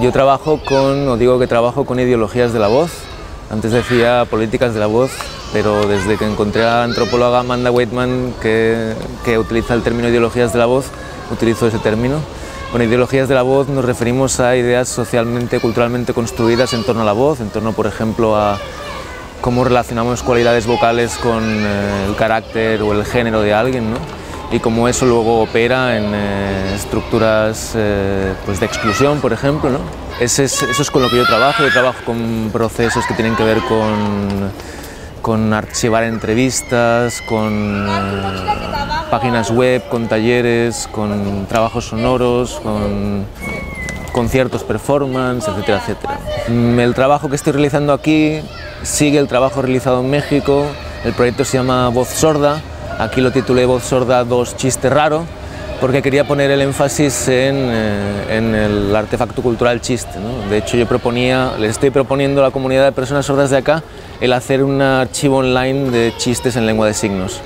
Yo trabajo con, o digo que trabajo con ideologías de la voz. Antes decía políticas de la voz, pero desde que encontré a la antropóloga Amanda Waitman que, que utiliza el término ideologías de la voz, utilizo ese término. Con ideologías de la voz nos referimos a ideas socialmente, culturalmente construidas en torno a la voz, en torno, por ejemplo, a cómo relacionamos cualidades vocales con eh, el carácter o el género de alguien, ¿no? Y cómo eso luego opera en eh, estructuras eh, pues de exclusión, por ejemplo. ¿no? Ese es, eso es con lo que yo trabajo, yo trabajo con procesos que tienen que ver con, con archivar entrevistas, con eh, páginas web, con talleres, con trabajos sonoros, con conciertos, performance, etcétera, etcétera. Mm, El trabajo que estoy realizando aquí sigue el trabajo realizado en México, el proyecto se llama Voz Sorda, Aquí lo titulé Voz Sorda 2 Chiste Raro, porque quería poner el énfasis en, eh, en el artefacto cultural chiste. De hecho, yo proponía, les estoy proponiendo a la comunidad de personas sordas de acá el hacer un archivo online de chistes en lengua de signos.